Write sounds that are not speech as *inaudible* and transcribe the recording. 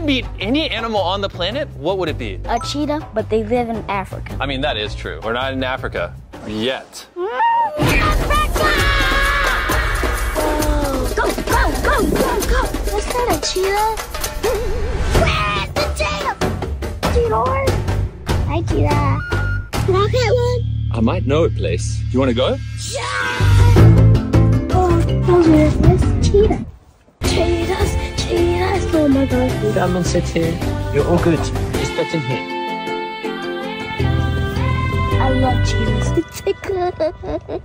could meet any animal on the planet, what would it be? A cheetah, but they live in Africa. I mean, that is true. We're not in Africa yet. Africa! Go, go, go, go, go! What's that, a cheetah? Where is the cheetah? Cheetah! Hi, cheetah. Can I get one? I might know a place. Do you want to go? Oh, oh, my god. Sit here. You're all good. Just get in here. I love cheetahs. *laughs*